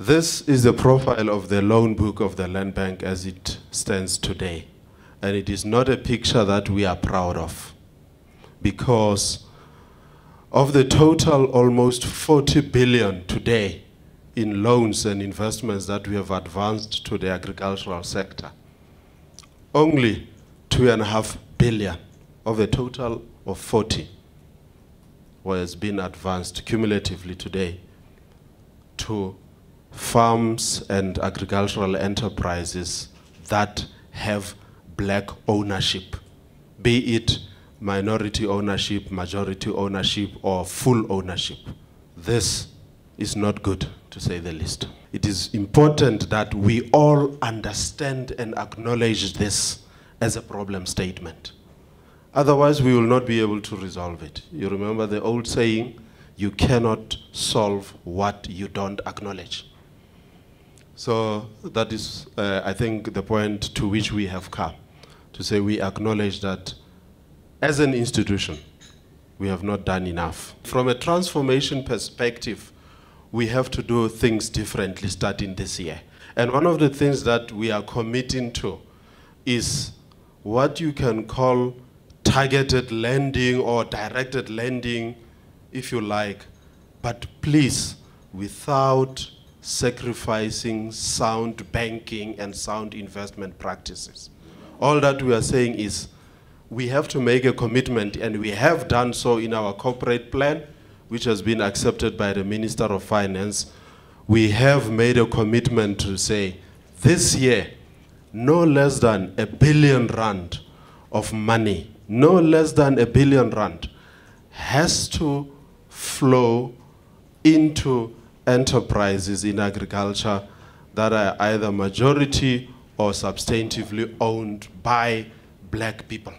This is the profile of the loan book of the Land Bank as it stands today. And it is not a picture that we are proud of because of the total almost 40 billion today in loans and investments that we have advanced to the agricultural sector, only two and a half billion of a total of 40 has been advanced cumulatively today to farms and agricultural enterprises that have black ownership, be it minority ownership, majority ownership, or full ownership. This is not good, to say the least. It is important that we all understand and acknowledge this as a problem statement. Otherwise, we will not be able to resolve it. You remember the old saying, you cannot solve what you don't acknowledge. So that is, uh, I think, the point to which we have come, to say we acknowledge that as an institution, we have not done enough. From a transformation perspective, we have to do things differently starting this year. And one of the things that we are committing to is what you can call targeted lending or directed lending, if you like, but please, without sacrificing sound banking and sound investment practices. All that we are saying is we have to make a commitment, and we have done so in our corporate plan, which has been accepted by the Minister of Finance. We have made a commitment to say this year, no less than a billion rand of money no less than a billion rand has to flow into enterprises in agriculture that are either majority or substantively owned by black people.